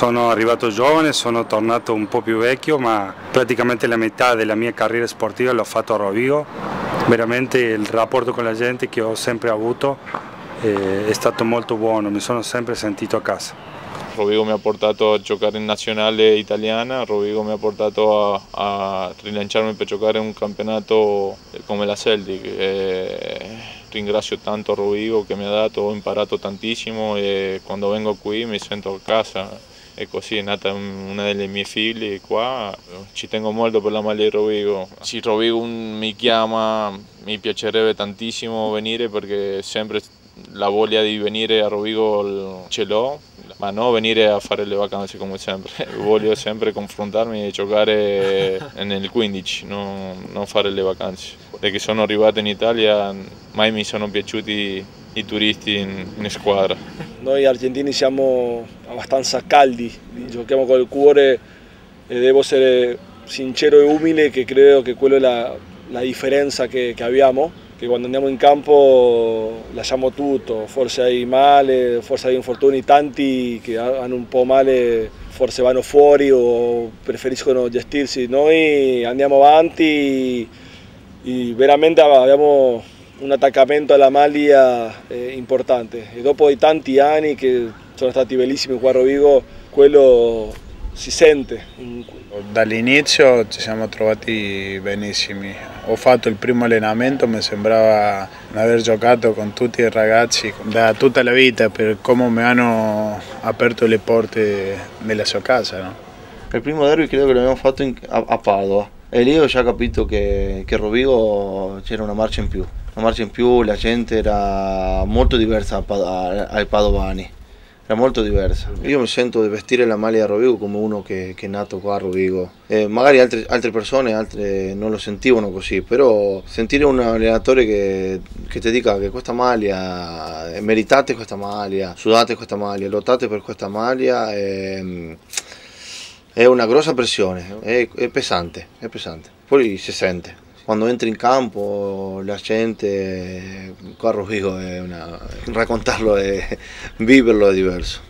Sono arrivato giovane, sono tornato un po' più vecchio, ma praticamente la metà della mia carriera sportiva l'ho fatto a Rovigo. Veramente il rapporto con la gente che ho sempre avuto eh, è stato molto buono, mi sono sempre sentito a casa. Rovigo mi ha portato a giocare in nazionale italiana, Rovigo mi ha portato a, a rilanciarmi per giocare in un campionato come la Celtic. E ringrazio tanto Rovigo che mi ha dato, ho imparato tantissimo e quando vengo qui mi sento a casa e così è nata una delle mie figlie qua, ci tengo molto per la maglia di Rovigo. Se Rovigo mi chiama mi piacerebbe tantissimo venire perché sempre la voglia di venire a Rovigo ce l'ho, ma non venire a fare le vacanze come sempre, voglio sempre confrontarmi e giocare nel 15, non, non fare le vacanze. Da che sono arrivato in Italia mai mi sono piaciuti i turisti in, in squadra. Noi argentini siamo abbastanza caldi, giochiamo col cuore e devo essere sincero e umile che credo che quella è la, la differenza che, che abbiamo che quando andiamo in campo lasciamo tutto, forse hai male, forse hai infortuni, tanti che hanno un po' male forse vanno fuori o preferiscono gestirsi, noi andiamo avanti e veramente abbiamo un attaccamento alla maglia eh, importante e dopo tanti anni che sono stati bellissimi qua a Rovigo, quello si sente. Dall'inizio ci siamo trovati benissimi. Ho fatto il primo allenamento, mi sembrava aver giocato con tutti i ragazzi da tutta la vita per come mi hanno aperto le porte della sua casa. No? Il primo derby credo che l'abbiamo fatto in, a, a, Padova e lì ho già capito che, che Rovigo c'era una marcia in più. Una marcia in più, la gente era molto diversa ai padovani era molto diversa. Io mi sento di vestire la maglia a Rovigo come uno che, che è nato qua a Rovigo. Eh, magari altre, altre, persone altre non lo sentivano così, però sentire un allenatore che, che ti dica che questa maglia, eh, meritate questa maglia, sudate questa maglia, lottate per questa maglia, è, è una grossa pressione, è, è pesante, è pesante. Poi si sente quando entri in campo la gente qua a Rovigo è una, raccontarlo e viverlo è diverso